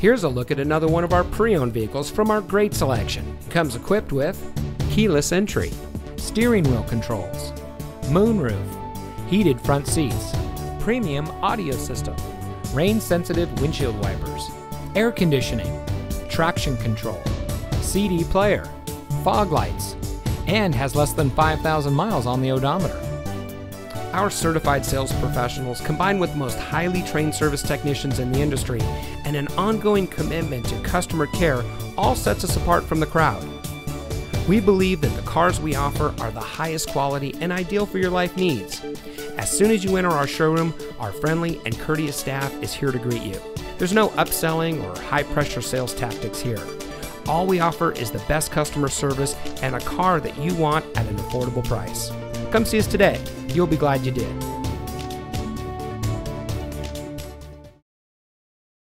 Here's a look at another one of our pre-owned vehicles from our great selection. Comes equipped with keyless entry, steering wheel controls, moonroof, heated front seats, premium audio system, rain-sensitive windshield wipers, air conditioning, traction control, CD player, fog lights, and has less than 5,000 miles on the odometer. Our certified sales professionals, combined with the most highly trained service technicians in the industry and an ongoing commitment to customer care, all sets us apart from the crowd. We believe that the cars we offer are the highest quality and ideal for your life needs. As soon as you enter our showroom, our friendly and courteous staff is here to greet you. There's no upselling or high pressure sales tactics here. All we offer is the best customer service and a car that you want at an affordable price. Come see us today. You'll be glad you did.